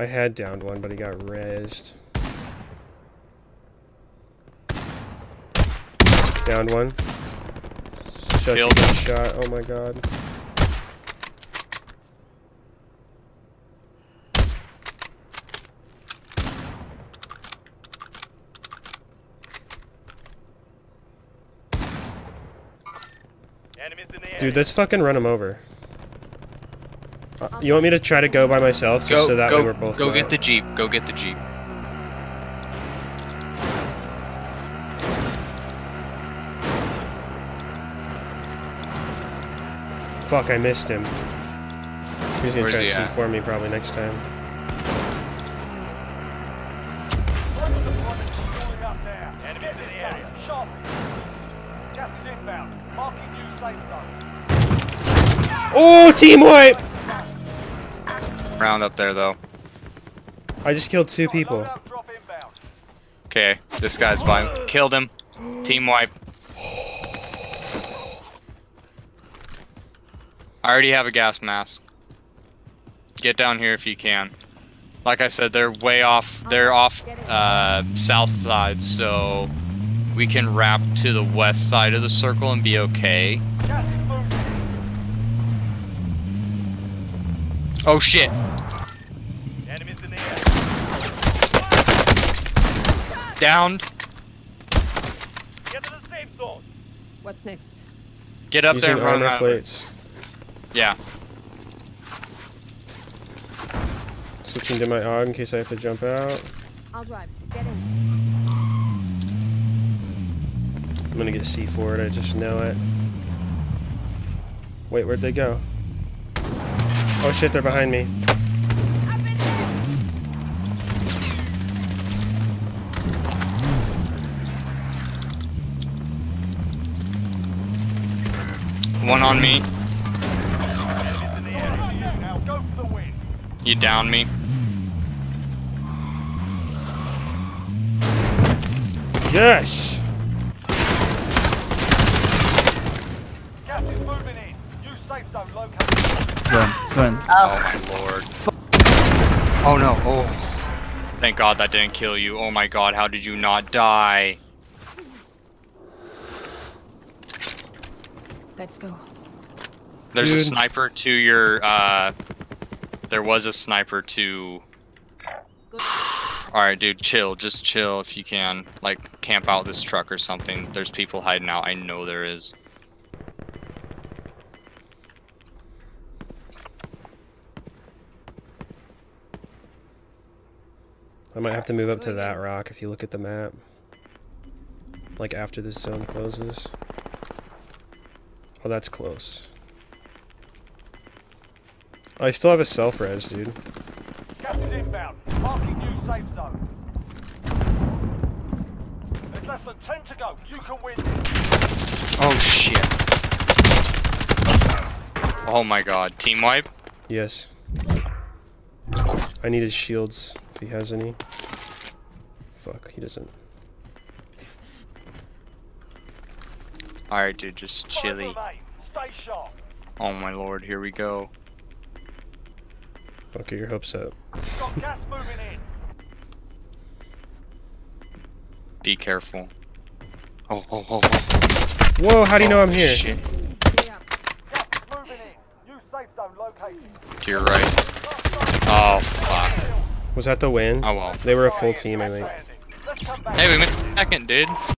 I had downed one, but he got rezzed. Downed one. Such a Killed good him. shot. Oh my god. Enemies in the area. Dude, let's fucking run him over. Uh, you want me to try to go by myself just Go, so that go, way we're both go not- get the jeep. Go get the jeep. Fuck, I missed him. He's gonna Where's try to at? see for me probably next time. Pulling up now. Enemies in the area. Shot. Gas is inbound. Marking new safe zone. Oh, team wipe! Round up there though. I just killed two people. Loadout drop inbound. Okay, this guy's fine. Killed him. Team wipe. I already have a gas mask. Get down here if you can. Like I said, they're way off. They're off uh, south side, so we can wrap to the west side of the circle and be okay. Gas is moving. Oh shit! Enemies in the area. Downed. Get to the safe zone. What's next? Get up there Using and run armor around. plates. Yeah. Switching to my AUG in case I have to jump out. I'll drive. Get in. I'm gonna get C4'd, I just know it. Wait, where'd they go? Oh shit, they're behind me. One on me. Enemies in the area. Now go for the win. You down me. Yes! Gas is moving in. New safe zone located. Swim, swim. Oh my lord. Oh no. Oh. Thank God that didn't kill you. Oh my God, how did you not die? Let's go. There's a sniper to your, uh... There was a sniper to... Alright, dude, chill. Just chill if you can. Like, camp out this truck or something. There's people hiding out. I know there is. I might have to move up to that rock if you look at the map. Like after this zone closes. Oh, that's close. Oh, I still have a self-res, dude. Gas is inbound. Marking new safe zone. There's less than 10 to go. You can win this. Oh shit. Oh my god. Team wipe? Yes. I need his shields, if he has any. Fuck, he doesn't. Alright, dude, just chilly. Stay sharp. Oh my lord, here we go. Don't your hopes up. Got gas moving in. Be careful. Oh, oh, oh, oh. Whoa, how do you know oh, I'm here? Shit. Hurry up. Gas is moving in. New safe zone located. To your right. Oh, fuck. Was that the win? Oh well. They were a full team, I think. Let's come back. Hey, we missed second, dude.